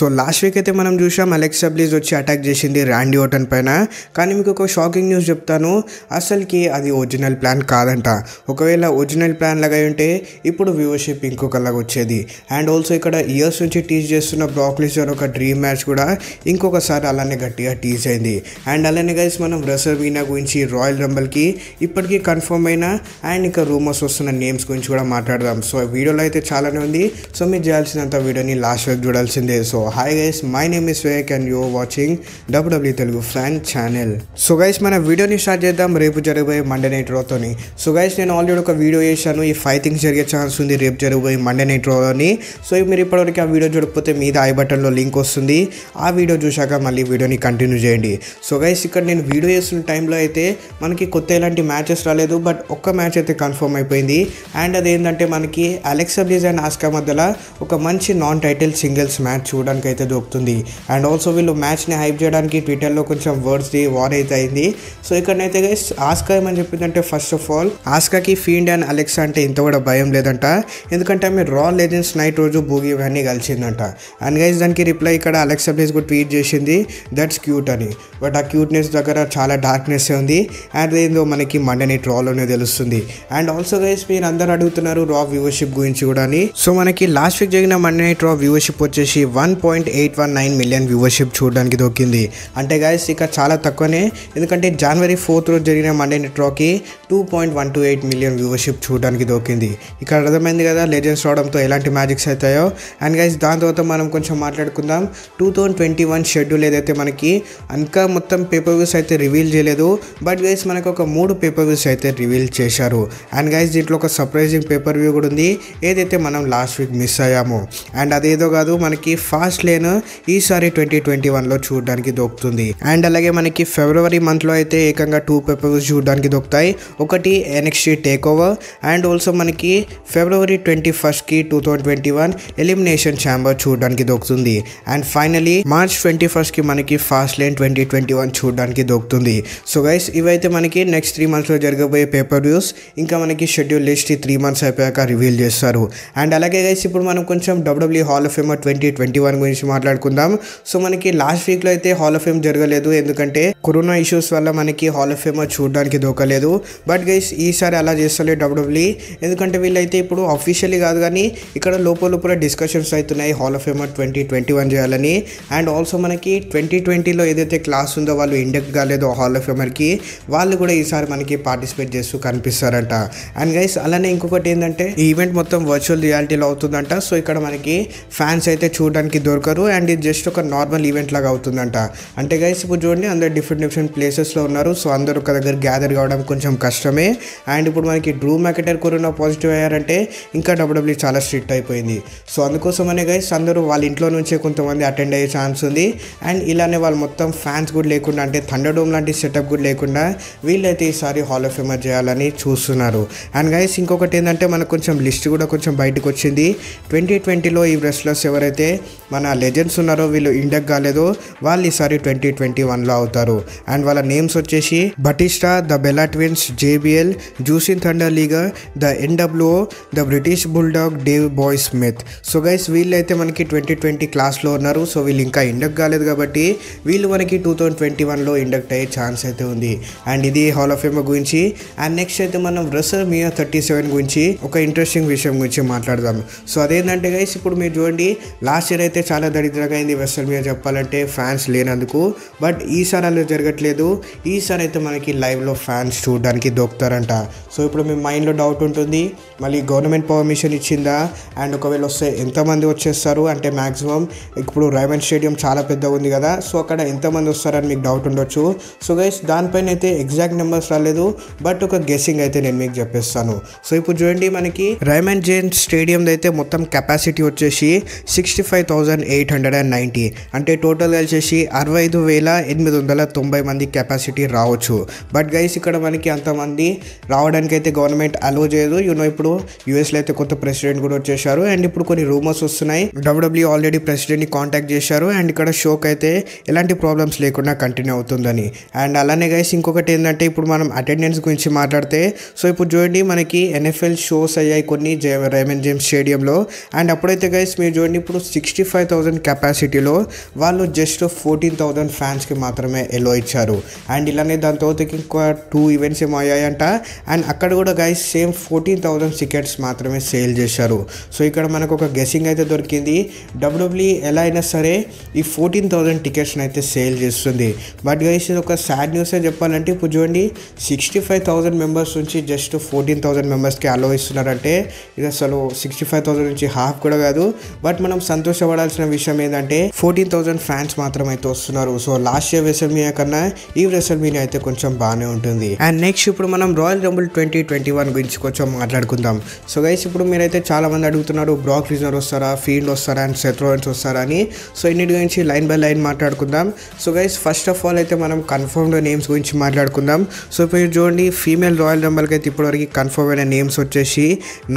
So last week అయితే మనం చూసాం అలెక్సా బ్లీజ్ వచ్చి అటాక్ చేసింది ర్యాండీ ఓటన్ పైన. కానీ మీకు ఒక షాకింగ్ న్యూస్ చెప్తాను అసలుకి అది ఒరిజినల్ ప్లాన్ కాదంట. ఒకవేళ ఒరిజినల్ ప్లాన్ లాగా ఉంటే ఇప్పుడు వ్యూవర్షిప్ ఇంకొకలాగా వచ్చేది. అండ్ ఆల్సో ఇక్కడ ఇయర్స్ నుంచి టీచ్ చేస్తున్న బ్రాక్లిజర్ ఒక డ్రీమ్ మ్యాచ్ కూడా ఇంకొకసారి అలానే గట్టిగా టీచ్ అయింది. అండ్ అలానే గైస్ మనం రసర్ వీనా గురించి రాయల్ రంబల్కి ఇప్పటికీ కన్ఫర్మ్ అయిన అండ్ ఇంకా రూమర్స్ వస్తున్న నేమ్స్ గురించి కూడా మాట్లాడదాం. సో వీడియోలో అయితే చాలానే ఉంది. సో మీరు చేయాల్సినంత వీడియోని లాస్ట్ వరకు చూడాల్సిందే. So hi guys my name is Wake and you watching WW Telugu fan channel so guys మన వీడియోని స్టార్ట్ చేద్దాం. రేపు జరగబోయే మండే నైట్ రోతోని సో గైస్ నేను ఆల్రెడీ ఒక వీడియో చేశాను. ఈ ఫైవ్ థింగ్స్ జరిగే ఛాన్స్ ఉంది రేపు జరగబోయే మండే నైట్ రోని సో మీరు ఇప్పటివరకు ఆ వీడియో చూడకపోతే మీద ఐ బటన్లో లింక్ వస్తుంది. ఆ వీడియో చూశాక మళ్ళీ వీడియోని కంటిన్యూ చేయండి. సో గైస్ ఇక్కడ నేను వీడియో చేస్తున్న టైంలో అయితే మనకి కొత్త ఎలాంటి మ్యాచెస్ రాలేదు. బట్ ఒక్క మ్యాచ్ అయితే కన్ఫర్మ్ అయిపోయింది. అండ్ అదేంటంటే మనకి అలెక్సా బ్లీజ్ అండ్ ఆస్కా మధ్యలో ఒక మంచి నాన్ టైటిల్ సింగిల్స్ మ్యాచ్ చూడడానికి అయితే దొరుకుతుంది. అండ్ ఆల్సో వీళ్ళు మ్యాచ్ని హైప్ చేయడానికి ట్విట్టర్లో కొంచెం వర్డ్స్ది వార్ అయితే అయింది. సో ఇక్కడనైతే గైస్ ఆస్కా ఏమని చెప్పిందంటే ఫస్ట్ ఆఫ్ ఆల్ ఆస్కాకి ఫీండ్ అండ్ అలెక్సా అంటే ఇంత కూడా భయం లేదంట. ఎందుకంటే ఆమె రా లెజెండ్స్ నైట్ రోజు బూగి ఇవన్నీ కలిసిందంట. అండ్ గైస్ దానికి రిప్లై ఇక్కడ అలెక్సా ప్లేస్ కూడా ట్వీట్ చేసింది. దట్స్ క్యూట్ అని. బట్ ఆ క్యూట్నెస్ దగ్గర చాలా డార్క్నెస్ ఉంది. అండ్ ఏందో మనకి మండే నైట్ రాలోనే తెలుస్తుంది. అండ్ ఆల్సో గైస్ మీరు అందరు అడుగుతున్నారు రా వ్యూవర్షిప్ గురించి కూడా అని. సో మనకి లాస్ట్ వీక్ జరిగిన మండే నైట్ రా వ్యూవర్షిప్ వచ్చేసి one point eight one nine million viewership చూడడానికి దొరికింది. అంటే గైస్ ఇక చాలా తక్కువనే. ఎందుకంటే జనవరి ఫోర్త్ రోజు జరిగిన Monday నెట్రాకి two point one two eight million viewership చూడడానికి దొరికింది. ఇక్కడ అర్థమైంది కదా లెజెండ్స్ రావడంతో ఎలాంటి మ్యాజిక్స్ అవుతాయో అండ్ గైస్ దాని తర్వాత మనం కొంచెం మాట్లాడుకుందాం. Two thousand twenty one schedule ఏదైతే మనకి ఇంకా మొత్తం పేపర్ వ్యూస్ అయితే రివీల్ చేయలేదు. బట్ గైస్ మనకు ఒక మూడు పేపర్ వ్యూస్ అయితే రివీల్ చేశారు. అండ్ గైస్ దీంట్లో ఒక సర్ప్రైజింగ్ పేపర్ వ్యూ కూడా ఉంది. ఏదైతే మనం లాస్ట్ వీక్ మిస్ అయ్యామో. అండ్ అదేదో కాదు మనకి ఫాస్ట్ లేన్ ఈసారి ట్వంటీ ట్వంటీ వన్లో చూడడానికి దొరుకుతుంది అండ్ అలాగే మనకి ఫిబ్రవరి మంత్లో అయితే ఏకంగా టూ పేపర్స్ చూడడానికి దొరుకుతాయి ఒకటి NXT take over and also మనకి ఫిబ్రవరి ట్వంటీ ఫస్ట్కి two thousand twenty one Elimination Chamber చూడడానికి దొరుకుతుంది అండ్ ఫైనలీ మార్చ్ ట్వంటీ ఫస్ట్కి మనకి fast lane twenty twenty one చూడడానికి దొరుకుతుంది సో గైస్ ఇవైతే మనకి నెక్స్ట్ త్రీ మంత్స్లో జరగబోయే పేపర్ వ్యూస్ ఇంకా మనకి షెడ్యూల్ లిస్ట్ త్రీ మంత్స్ అయిపోయాక రివీల్ చేస్తారు. అండ్ అలాగే గైస్ ఇప్పుడు మనం కొంచెం WWE hall of famer twenty twenty one గురించి మాట్లాడుకుందాం. సో మనకి లాస్ట్ వీక్లో అయితే హాల్ ఆఫ్ ఫేమ్ జరగలేదు. ఎందుకంటే కరోనా ఇష్యూస్ వల్ల మనకి హాల్ ఆఫ్ ఫేమ్ చూడడానికి దొరకలేదు. బట్ గైస్ ఈసారి అలా చేస్తలే డబ్ల్యూడబ్ల్యూ ఎందుకంటే వీళ్ళైతే ఇప్పుడు అఫీషియల్లీ కాదు కానీ ఇక్కడ లోపల లోపల డిస్కషన్స్ అవుతున్నాయి hall of famer twenty twenty one చేయాలని. అండ్ ఆల్సో మనకి ట్వంటీ ట్వంటీలో ఏదైతే క్లాస్ ఉందో వాళ్ళు ఇండక్ట్ కాలేదో హాల్ ఆఫ్ ఫేమర్కి వాళ్ళు కూడా ఈసారి మనకి పార్టిసిపేట్ చేస్తూ కనిపిస్తారంట. అండ్ గైస్ అలానే ఇంకొకటి ఏంటంటే ఈవెంట్ మొత్తం వర్చువల్ రియాలిటీలో అవుతుందంట. సో ఇక్కడ మనకి ఫ్యాన్స్ అయితే చూడడానికి దొరకరు అండ్ ఇది జస్ట్ ఒక నార్మల్ ఈవెంట్ లాగా అవుతుందంట. అంటే గైస్ ఇప్పుడు చూడండి అందరు డిఫరెంట్ డిఫరెంట్ ప్లేసెస్లో ఉన్నారు. సో అందరూ ఒక దగ్గర గ్యాదర్ కావడం కొంచెం కష్టమే. అండ్ ఇప్పుడు మనకి డ్రూ మ్యాకెటర్ కరోనా పాజిటివ్ అయ్యారంటే ఇంకా డబ్ల్యూడబ్ల్యూ చాలా స్ట్రిక్ట్ అయిపోయింది. సో అందుకోసమనే గైస్ అందరూ వాళ్ళ ఇంట్లో నుంచే కొంతమంది అటెండ్ అయ్యే ఛాన్స్ ఉంది. అండ్ ఇలానే వాళ్ళు మొత్తం ఫ్యాన్స్ కూడా లేకుండా అంటే థండర్ డోమ్ లాంటి సెటప్ కూడా లేకుండా వీళ్ళైతే ఈసారి హాల్ ఆఫ్ ఫేమర్ చేయాలని చూస్తున్నారు. అండ్ గైస్ ఇంకొకటి ఏంటంటే మనకు కొంచెం లిస్ట్ కూడా కొంచెం బయటకు వచ్చింది. ట్వంటీ ట్వంటీలో ఈ రెస్లర్స్ ఎవరైతే మన లెజెండ్స్ ఉన్నారో వీళ్ళు ఇండక్ కాలేదో వాళ్ళు ఈసారి ట్వంటీ ట్వంటీ వన్లో అవుతారు. అండ్ వాళ్ళ నేమ్స్ వచ్చేసి Batista the Bella twins JBL Jushin Thunder Liger the NWO the British Bulldog Davey Boy Smith so guys వీళ్ళైతే మనకి ట్వంటీ ట్వంటీ క్లాస్లో ఉన్నారు. సో వీళ్ళు ఇంకా ఇండక్ట్ కాలేదు కాబట్టి వీళ్ళు మనకి టూ థౌజండ్ ట్వంటీ వన్లో ఇండక్ట్ అయ్యే ఛాన్స్ అయితే ఉంది. అండ్ ఇది హాల్ ఆఫ్ ఫేమ్ గురించి. అండ్ నెక్స్ట్ అయితే మనం రసర్ మియా థర్టీ సెవెన్ గురించి ఒక ఇంట్రెస్టింగ్ విషయం గురించి మాట్లాడదాం. సో అదేంటంటే గైస్ ఇప్పుడు మీరు చూడండి లాస్ట్ ఇయర్ అయితే చాలా దరిద్రంగా అయింది వెస్టర్ మీద చెప్పాలంటే ఫ్యాన్స్ లేనందుకు. బట్ ఈసారి అలా జరగట్లేదు. ఈసారి అయితే మనకి లైవ్లో ఫ్యాన్స్ చూడడానికి దొరుకుతారంట సో ఇప్పుడు మీ మైండ్లో డౌట్ ఉంటుంది. మళ్ళీ గవర్నమెంట్ పర్మిషన్ ఇచ్చిందా? అండ్ ఒకవేళ వస్తే ఎంతమంది వచ్చేస్తారు? అంటే మ్యాక్సిమం ఇప్పుడు రైమన్ స్టేడియం చాలా పెద్దగా ఉంది కదా. సో అక్కడ ఎంతమంది వస్తారని మీకు డౌట్ ఉండొచ్చు. సో గైస్ దానిపైన అయితే ఎగ్జాక్ట్ నెంబర్స్ రాలేదు. బట్ ఒక గెస్సింగ్ అయితే నేను మీకు చెప్పేస్తాను. సో ఇప్పుడు చూడండి మనకి రైమన్ జైన్ స్టేడియం అయితే మొత్తం కెపాసిటీ వచ్చేసి sixty five thousand eight hundred and ninety అంటే టోటల్ వచ్చేసి అరవై ఐదు వేల ఎనిమిది వందల తొంభై మంది కెపాసిటీ రావచ్చు. బట్ గైస్ ఇక్కడ మనకి అంతమంది రావడానికి అయితే గవర్నమెంట్ అలో చేయదు యూనో ఇప్పుడు యూఎస్లో అయితే కొత్త ప్రెసిడెంట్ కూడా వచ్చేసారు. అండ్ ఇప్పుడు కొన్ని రూమర్స్ వస్తున్నాయి. డబ్ల్యూడబ్ల్యూ ఆల్రెడీ ప్రెసిడెంట్ని కాంటాక్ట్ చేశారు. అండ్ ఇక్కడ షోక్ అయితే ఎలాంటి ప్రాబ్లమ్స్ లేకుండా కంటిన్యూ అవుతుందని. అండ్ అలానే గైస్ ఇంకొకటి ఏంటంటే ఇప్పుడు మనం అటెండెన్స్ గురించి మాట్లాడితే సో ఇప్పుడు చూడండి మనకి ఎన్ఎఫ్ఎల్ షోస్ అయ్యాయి కొన్ని రేమన్ జేమ్స్ స్టేడియంలో అండ్ అప్పుడైతే గైస్ మీరు చూడండి ఇప్పుడు సిక్స్టీ ఫైవ్ థౌజండ్ కెపాసిటీలో వాళ్ళు జస్ట్ ఫోర్టీన్ థౌజండ్ ఫ్యాన్స్కి మాత్రమే ఎలో ఇచ్చారు. అండ్ ఇలానే దాని తర్వాత ఇంకా టూ ఈవెంట్స్ ఏమో అయ్యాయంట. అండ్ అక్కడ కూడా guys same fourteen thousand tickets మాత్రమే సేల్ చేశారు. సో ఇక్కడ మనకు ఒక గెసింగ్ అయితే దొరికింది. డబ్ల్యూబ్ల్యూ ఎలా అయినా సరే ఈ ఫోర్టీన్ థౌజండ్ టికెట్స్ని అయితే సేల్ చేస్తుంది. బట్ గైస్ ఇది ఒక సాడ్ న్యూసే చెప్పాలంటే ఇప్పుడు చూడండి సిక్స్టీ ఫైవ్ థౌజండ్ మెంబర్స్ నుంచి జస్ట్ ఫోర్టీన్ థౌజండ్ మెంబర్స్కి అలో ఇస్తున్నారంటే ఇది అసలు సిక్స్టీ ఫైవ్ థౌసండ్ నుంచి హాఫ్ కూడా కాదు. బట్ మనం సంతోషపడాల్సిన విషయం ఏంటంటే ఫోర్టీన్ థౌసండ్ ఫ్యాన్స్ మాత్రం అయితే వస్తున్నారు. సో లాస్ట్ ఇయర్ వెసల్మీనియా కన్నా ఈ వెసల్మీనియా అయితే కొంచెం బాగానే ఉంటుంది. అండ్ నెక్స్ట్ ఇప్పుడు మనం Royal Rumble twenty twenty one గురించి కొంచెం మాట్లాడుకుందాం. సో గైస్ ఇప్పుడు మీరైతే చాలా మంది అడుగుతున్నారు బ్రాక్ రీజనర్ వస్తారా ఫీల్డ్ వస్తారా అండ్ సెట్రోన్స్ వస్తారా అని. సో ఇన్నిటి గురించి లైన్ బై లైన్ మాట్లాడుకుందాం. So guys first of all అయితే మనం కన్ఫర్మ్డ్ నేమ్స్ గురించి మాట్లాడుకుందాం. సో మీరు చూడండి ఫీమేల్ రాయల్ రంబల్కి అయితే ఇప్పటివరకు కన్ఫర్మ్ అయిన నేమ్స్ వచ్చేసి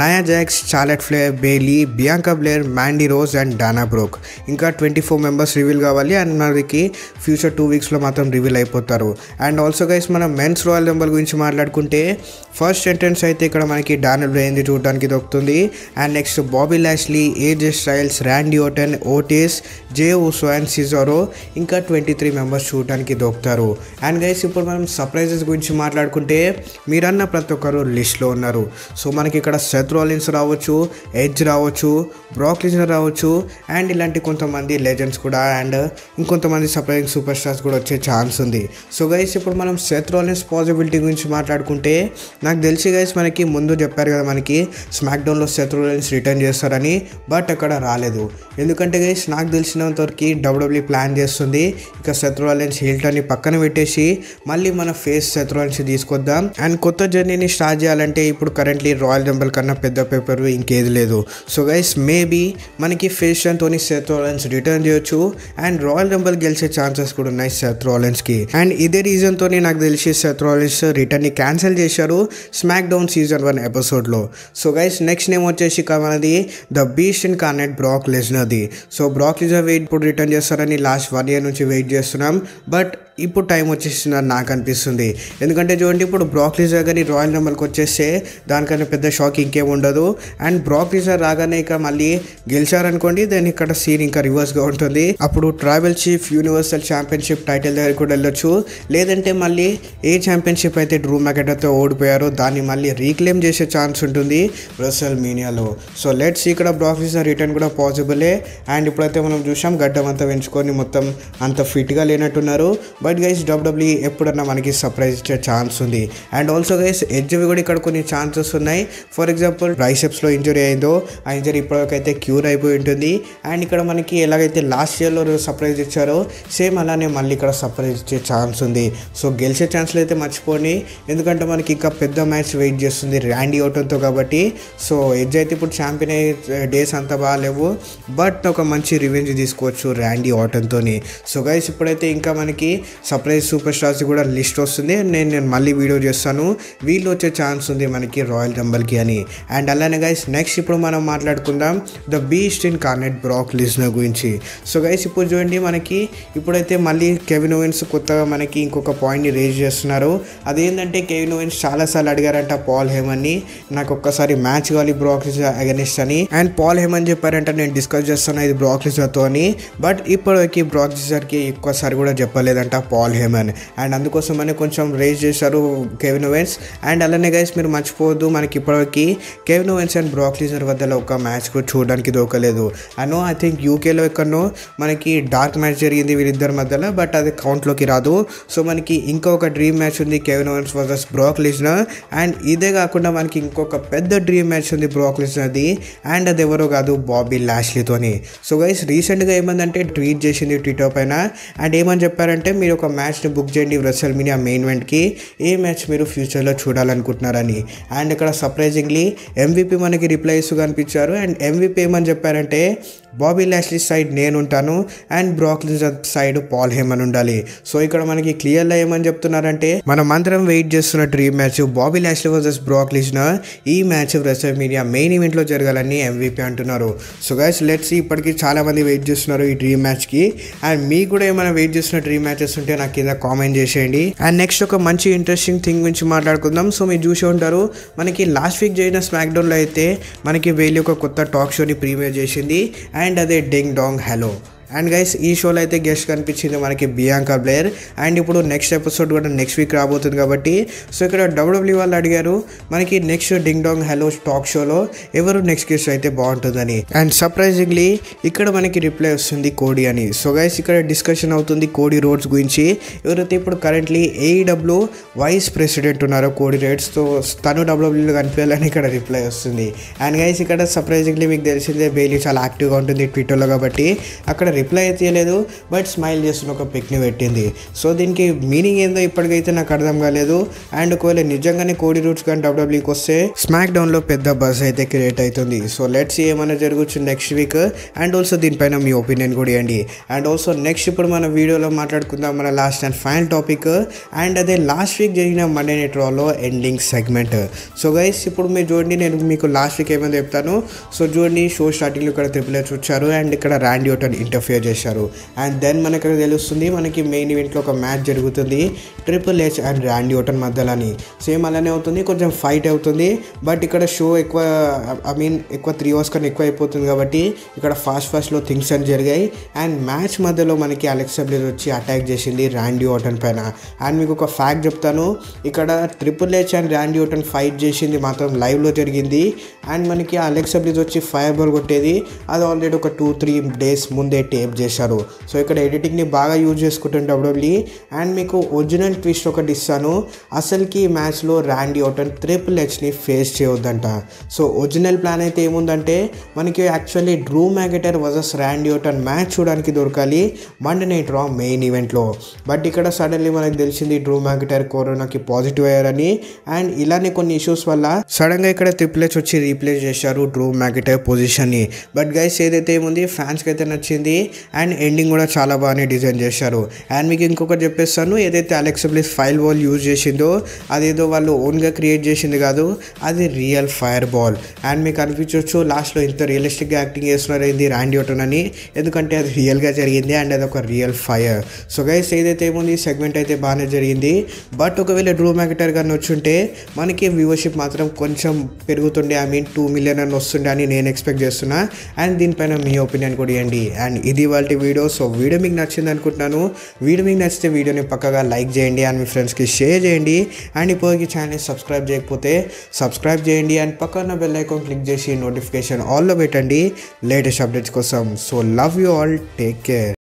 Nia Jax Charlotte Flair Bayley Bianca Belair Mandy Rose and Dana Brooke ఇంకా ట్వంటీ ఫోర్ మెంబర్స్ రివీల్ కావాలి అండ్ మనకి ఫ్యూచర్ టూ వీక్స్లో మాత్రం రివీల్ అయిపోతారు. అండ్ ఆల్సో గైస్ మనం మెన్స్ రాయల్ రంబల్ గురించి మాట్లాడుకుంటే ఫస్ట్ ఎంట్రన్స్ అయితే ఇక్కడ మనకి డానల్ బ్రేంది చూడడానికి దొరుకుతుంది. And next Bobby Lashley AJ Styles Randy Orton Otis Jey Uso and Cesaro ఇంకా ట్వంటీ త్రీ మెంబర్స్ చూడడానికి దొరుకుతారు. అండ్ గైస్ ఇప్పుడు మనం సర్ప్రైజెస్ గురించి మాట్లాడుకుంటే మీరన్న ప్రతి ఒక్కరు లిస్ట్లో ఉన్నారు. సో మనకి ఇక్కడ సెత్ రాలిన్స్ రావచ్చు ఎడ్జ్ రావచ్చు బ్రాక్లిజన్ రావచ్చు అండ్ ఇలాంటి కొంతమంది లెజెండ్స్ కూడా అండ్ ఇంకొంతమంది సర్ప్రైజింగ్ సూపర్ స్టార్స్ కూడా వచ్చే ఛాన్స్ ఉంది. సో గైస్ ఇప్పుడు మనం సెత్ రోలిన్స్ పాసిబిలిటీ గురించి మాట్లాడుకుంటే నాకు తెలిసి గైస్ మనకి ముందు చెప్పారు కదా మనకి స్మాక్డౌన్లో సెత్ రోలిన్స్ రిటర్న్ చేస్తారని బట్ అక్కడ రాలేదు. ఎందుకంటే గైస్ నాకు తెలిసినంత వరకు డబ్ల్యూడబ్ల్యూ ప్లాన్ చేస్తుంది. ఇక సెత్ రోలిన్స్ హిల్టన్ని పక్కన పెట్టేసి మళ్ళీ మన ఫేస్ సెత్ రోలిన్స్ తీసుకొద్దాం. అండ్ కొత్త జర్నీని స్టార్ట్ చేయాలంటే ఇప్పుడు కరెంట్లీ రాయల్ జంబల్ కన్నా పెద్ద పేపర్ ఇంకేది లేదు. సో గైస్ మేబీ మనకి ఫేస్ తోని సెత్ రాలెన్స్ రిటర్న్ చేయొచ్చు. అండ్ రాయల్ రంబల్ గెలిచే ఛాన్సెస్ కూడా ఉన్నాయి సెత్ రాలెన్స్కి అండ్ ఇదే రీజన్తో నాకు తెలిసి సెత్ రాలెన్స్ రిటర్న్ని క్యాన్సిల్ చేశారు స్మాక్ డౌన్ సీజన్ వన్ ఎపిసోడ్లో సో గైస్ నెక్స్ట్ నేమ్ వచ్చేసి కమనది మనది ద బీస్ట్ ఇన్ కార్నెట్ బ్రాక్ లెజ్నర్ది సో బ్రాక్ లెజ్నర్ వెయిట్ ఇప్పుడు రిటర్న్ చేస్తారని లాస్ట్ వన్ ఇయర్ నుంచి వెయిట్ చేస్తున్నాం. బట్ ఇప్పుడు టైం వచ్చేసిందని నాకు అనిపిస్తుంది. ఎందుకంటే చూడండి ఇప్పుడు బ్రాక్లీజర్ కానీ రాయల్ నెంబర్కి వచ్చేస్తే దానికన్నా పెద్ద షాక్ ఇంకేం ఉండదు. అండ్ బ్రాక్లీజర్ రాగానే ఇక మళ్ళీ గెలిచారనుకోండి దెన్ ఇక్కడ సీన్ ఇంకా రివర్స్గా ఉంటుంది. అప్పుడు tribal chief universal championship title దగ్గర కూడా వెళ్ళొచ్చు. లేదంటే మళ్ళీ ఏ ఛాంపియన్షిప్ అయితే డ్రూ మ్యాకెటర్తో ఓడిపోయారో దాన్ని మళ్ళీ రీక్లెయిమ్ చేసే ఛాన్స్ ఉంటుంది బ్రసల్ మీనియాలో సో లెట్స్ ఇక్కడ బ్రాక్లీజర్ రిటర్న్ కూడా పాసిబులే అండ్ ఇప్పుడైతే మనం చూసాం గడ్డం అంతా పెంచుకొని మొత్తం అంత ఫిట్గా లేనట్టున్నారు. బట్ గైస్ డబ్ల్యూడబ్ల్యూ ఎప్పుడన్నా మనకి సర్ప్రైజ్ ఇచ్చే ఛాన్స్ ఉంది. అండ్ ఆల్సో గైస్ ఎడ్జ్వి కూడా ఇక్కడ కొన్ని ఛాన్సెస్ ఉన్నాయి. ఫర్ ఎగ్జాంపుల్ ట్రైసెప్స్లో ఇంజరీ అయిందో ఆ ఇంజరీ ఇప్పటివరకైతే క్యూర్ అయిపోయి ఉంటుంది. అండ్ ఇక్కడ మనకి ఎలాగైతే లాస్ట్ ఇయర్లో సర్ప్రైజ్ ఇచ్చారో సేమ్ అలానే మళ్ళీ ఇక్కడ సర్ప్రైజ్ ఇచ్చే ఛాన్స్ ఉంది. సో గెలిచే ఛాన్స్లు అయితే మర్చిపోండి ఎందుకంటే మనకి ఇంకా పెద్ద మ్యాచ్ వెయిట్ చేస్తుంది ర్యాండీ ఓటన్తో కాబట్టి. సో ఎడ్జ్ అయితే ఇప్పుడు ఛాంపియన్ అయ్యే eh, డేస్ అంత బాగాలేవు. బట్ ఒక మంచి రివెంజ్ తీసుకోవచ్చు ర్యాండీ ఆటన్తోని సో గైస్ ఇప్పుడైతే ఇంకా మనకి సర్ప్రైజ్ సూపర్ స్టార్స్ కూడా లిస్ట్ వస్తుంది. నేను నేను మళ్ళీ వీడియో చేస్తాను. వీళ్ళు వచ్చే ఛాన్స్ ఉంది మనకి రాయల్ రంబల్కి అని. అండ్ అలానే గైస్ నెక్స్ట్ ఇప్పుడు మనం మాట్లాడుకుందాం the beast incarnate Brock Lesnar గురించి. సో గైస్ ఇప్పుడు చూడండి మనకి ఇప్పుడైతే మళ్ళీ కెవిన్ ఓవెన్స్ కొత్తగా మనకి ఇంకొక పాయింట్ని రేజ్ చేస్తున్నారు. అదేంటంటే కెవిన్ ఓవెన్స్ చాలాసార్లు అడిగారంట పాల్ హేమన్ని నాకు ఒక్కసారి మ్యాచ్ కావాలి బ్రాక్ లిజర్ అగెనిస్ట్ అని. అండ్ పాల్ హేమన్ చెప్పారంట నేను డిస్కస్ చేస్తాను ఇది బ్రాక్ అని. బట్ ఇప్పటికి బ్రాక్ లిజర్కి కూడా చెప్పలేదంట. పాల్ హేమన్ అండ్ అందుకోసమని కొంచెం రేజ్ చేశారు కెవిన్ ఓవెన్స్ అండ్ అలానే గైస్ మీరు మర్చిపోవద్దు మనకి ఇప్పటివరకు Kevin Owens and Brock Lesnar వద్దలో ఒక మ్యాచ్ కూడా చూడడానికి దొరకలేదు. అనో ఐ థింక్ యూకేలో ఎక్కడో మనకి డార్క్ మ్యాచ్ జరిగింది వీళ్ళిద్దరి మధ్యలో బట్ అది కౌంట్లోకి రాదు. సో మనకి ఇంకొక డ్రీమ్ మ్యాచ్ ఉంది Kevin Owens versus Brock and ఇదే కాకుండా మనకి ఇంకొక పెద్ద డ్రీమ్ మ్యాచ్ ఉంది బ్రాక్ లిజనర్ది అండ్ అది ఎవరో కాదు బాబీ లాష్లీతోని సో గైస్ రీసెంట్గా ఏమందంటే ట్వీట్ చేసింది ట్విట్టర్ పైన. అండ్ ఏమని చెప్పారంటే మీరు ఒక మ్యాచ్ని బుక్ చేయండి రెసల్ మీడియా మెయిన్ ఈవెంట్కి ఏ మ్యాచ్ మీరు ఫ్యూచర్లో చూడాలనుకుంటున్నారని. అండ్ ఇక్కడ సర్ప్రైజింగ్లీ ఎంవిపి మనకి రిప్లై ఇస్తూ కనిపించారు. అండ్ ఎంవిపి ఏమని చెప్పారంటే బాబీ లాష్లీ సైడ్ నేను ఉంటాను and Brock side Paul Heyman ఉండాలి. సో ఇక్కడ మనకి క్లియర్గా ఏమని చెప్తున్నారంటే మనం అందరం వెయిట్ చేస్తున్న dream match Bobby Lashley versus Brock Lesnar ఈ మ్యాచ్ రెసర్ మీడియా మెయిన్ ఈవెంట్లో జరగాలని ఎంవీపీ అంటున్నారు. సో గైస్ లెట్స్ ఇప్పటికి చాలా మంది వెయిట్ చేస్తున్నారు ఈ డ్రీమ్ మ్యాచ్కి అండ్ మీకు కూడా ఏమైనా వెయిట్ చేస్తున్న డ్రీమ్ మ్యాచెస్ ఉంటే నాకు కింద కామెంట్ చేసేయండి. అండ్ నెక్స్ట్ ఒక మంచి ఇంట్రెస్టింగ్ థింగ్ గురించి మాట్లాడుకుందాం. సో మీరు చూసి ఉంటారు మనకి లాస్ట్ వీక్ జరిగిన స్మాక్డౌన్లో అయితే మనకి వేలి ఒక కొత్త టాక్ షోని ప్రీమియర్ చేసింది. అండ్ అదే ding dong hello and guys ఈ షోలో అయితే గెస్ట్ కనిపించింది మనకి బియాంకా బ్లేయర్ అండ్ ఇప్పుడు నెక్స్ట్ ఎపిసోడ్ కూడా నెక్స్ట్ వీక్ రాబోతుంది కాబట్టి సో ఇక్కడ డబ్ల్యూడబ్ల్యూ వాళ్ళు అడిగారు మనకి next ding dong hello talk షోలో ఎవరు నెక్స్ట్ గెస్ట్ అయితే బాగుంటుందని. అండ్ సర్ప్రైజింగ్లీ ఇక్కడ మనకి రిప్లై వస్తుంది కోడి అని. సో గైస్ ఇక్కడ డిస్కషన్ అవుతుంది కోడి రోడ్స్ గురించి. ఎవరైతే ఇప్పుడు కరెంట్లీ ఏఈడబ్ల్యూ వైస్ ప్రెసిడెంట్ ఉన్నారో కోడి రేట్స్తో తను డబ్ల్యూడబ్ల్యూలో కనిపించాలని ఇక్కడ రిప్లై వస్తుంది. అండ్ గైస్ ఇక్కడ సర్ప్రైజింగ్లీ మీకు తెలిసిందే బెయిలీ చాలా యాక్టివ్గా ఉంటుంది ట్విట్టర్లో కాబట్టి అక్కడ రిప్లై అయితే ఇవ్వలేదు బట్ స్మైల్ చేస్తున్న ఒక పిక్ని పెట్టింది. సో దీనికి మీనింగ్ ఏందో ఇప్పటికైతే నాకు అర్థం కాలేదు. అండ్ ఒకవేళ నిజంగానే కోడి రూట్స్ కానీ డబ్ల్యూడబ్ల్యూకి వస్తే స్మాక్ డౌన్లో పెద్ద బస్ అయితే క్రియేట్ అవుతుంది. సో లెట్స్ ఏమైనా జరగచ్చు నెక్స్ట్ వీక్ అండ్ ఆల్సో దీనిపైన మీ ఒపీనియన్ కూడా ఇవ్వండి. అండ్ ఆల్సో నెక్స్ట్ ఇప్పుడు మన వీడియోలో మాట్లాడుకుందాం మన last and final topic and అదే లాస్ట్ వీక్ జరిగిన మండే నైట్ రాలో ఎండింగ్ సెగ్మెంట్ సో గైస్ ఇప్పుడు మీరు చూడండి నేను మీకు లాస్ట్ వీక్ ఏమైనా చెప్తాను. సో చూడండి షో స్టార్టింగ్లో ఇక్కడ త్రిపుల్ వచ్చారు. అండ్ ఇక్కడ ర్యాండీ ఇంటర్ ఇంటర్ఫియర్ చేశారు. అండ్ దెన్ మనకి తెలుస్తుంది మనకి మెయిన్ ఈవెంట్లో ఒక మ్యాచ్ జరుగుతుంది triple H and Randy Orton మధ్యలోని. Same అలానే అవుతుంది కొంచెం ఫైట్ అవుతుంది బట్ ఇక్కడ షో ఎక్కువ ఐ మీన్ ఎక్కువ త్రీ అవర్స్ కన్నా ఎక్కువ అయిపోతుంది కాబట్టి ఇక్కడ ఫాస్ట్ ఫాస్ట్లో థింగ్స్ అని జరిగాయి. అండ్ మ్యాచ్ మధ్యలో మనకి అలెక్సా వచ్చి అటాక్ చేసింది ర్యాండీ ఓటన్ పైన. అండ్ మీకు ఒక ఫ్యాక్ట్ చెప్తాను ఇక్కడ Triple H and Randy Orton fight చేసింది మాత్రం లైవ్లో జరిగింది. అండ్ మనకి అలెక్సాబ్లేజ్ వచ్చి ఫైర్ బాల్ కొట్టేది. అది ఆల్రెడీ ఒక టూ త్రీ డేస్ ముందే టేప్ చేశారు. సో ఇక్కడ ఎడిటింగ్ని బాగా యూజ్ చేసుకుంటుంది డబ్ల్యూడబ్ల్యూ అండ్ మీకు ఒరిజినల్ ట్విస్ట్ ఒకటి ఇస్తాను. అసలుకి ఈ మ్యాచ్లో ర్యాండీ ఓటన్ ట్రిపుల్ హెచ్ని ఫేస్ చేయొద్దంట. సో ఒరిజినల్ ప్లాన్ అయితే ఏముందంటే మనకి actually Drew McIntyre versus Randy Orton match చూడడానికి దొరకాలి. మండే నైట్ రా మెయిన్ ఈవెంట్లో బట్ ఇక్కడ సడన్లీ మనకు తెలిసింది డ్రూ మ్యాగెటర్ కరోనాకి పాజిటివ్ అయ్యారని. అండ్ ఇలానే కొన్ని ఇష్యూస్ వల్ల సడన్గా ఇక్కడ ట్రిపుల్ హెచ్ వచ్చి రీప్లేస్ చేశారు డ్రూ మ్యాగెటర్ పొజిషన్ని బట్ గైస్ ఏదైతే ఏముంది ఫ్యాన్స్కి అయితే నచ్చింది. అండ్ ఎండింగ్ కూడా చాలా బాగానే డిజైన్ చేశారు. అండ్ మీకు ఇంకొకటి చెప్పేస్తాను ఏదైతే అలెక్సబ్లిస్ ఫైల్ బాల్ యూజ్ చేసిందో అదేదో వాళ్ళు ఓన్గా క్రియేట్ చేసింది కాదు అది రియల్ ఫైర్ బాల్ అండ్ మీకు అనిపించవచ్చు లాస్ట్లో ఇంత రియలిస్టిక్గా యాక్టింగ్ చేస్తున్నారు ఇది ర్యాండీ ఓటన్ అని. ఎందుకంటే అది రియల్గా జరిగింది అండ్ అది ఒక రియల్ ఫైర్ సో గైస్ ఏదైతే ఏముంది సెగ్మెంట్ అయితే బాగానే జరిగింది. బట్ ఒకవేళ డ్రూ మ్యాకెటర్ కానీ వచ్చుంటే మనకి వ్యూవర్షిప్ మాత్రం కొంచెం పెరుగుతుండే ఐ మీన్ టూ మిలియన్ అని వస్తుండే అని నేను ఎక్స్పెక్ట్ చేస్తున్నా. అండ్ దీనిపైన మీ ఒపీనియన్ కూడా ఇవ్వండి. అండ్ ఇది వాళ్ళ వీడియో. సో వీడియో మీకు నచ్చింది అనుకుంటున్నాను. వీడియో మీకు నచ్చితే వీడియోని పక్కగా లైక్ చేయండి అండ్ మీ ఫ్రెండ్స్కి షేర్ చేయండి. అండ్ ఇప్పటికి ఛానల్ని సబ్స్క్రైబ్ చేయకపోతే సబ్స్క్రైబ్ చేయండి. అండ్ పక్కన బెల్ ఐకాన్ క్లిక్ చేసి నోటిఫికేషన్ ఆల్లో పెట్టండి. లేటెస్ట్ అప్డేట్స్ కోసం. So love you all take care